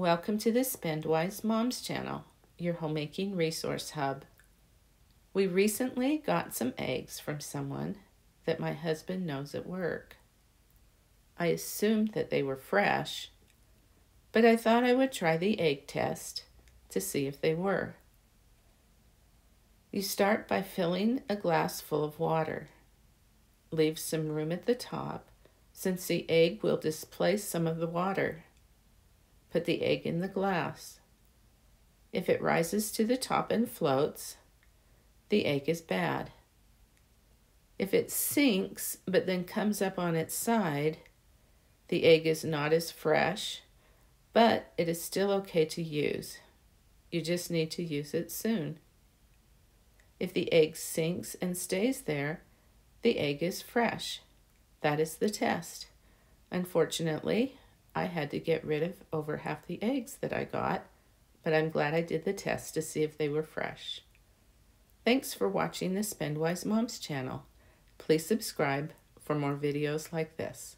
Welcome to the Spendwise Moms channel, your homemaking resource hub. We recently got some eggs from someone that my husband knows at work. I assumed that they were fresh, but I thought I would try the egg test to see if they were. You start by filling a glass full of water. Leave some room at the top since the egg will displace some of the water. Put the egg in the glass. If it rises to the top and floats, the egg is bad. If it sinks but then comes up on its side, the egg is not as fresh, but it is still okay to use. You just need to use it soon. If the egg sinks and stays there, the egg is fresh. That is the test. Unfortunately, I had to get rid of over half the eggs that I got, but I'm glad I did the test to see if they were fresh. Thanks for watching the Spendwise Moms channel. Please subscribe for more videos like this.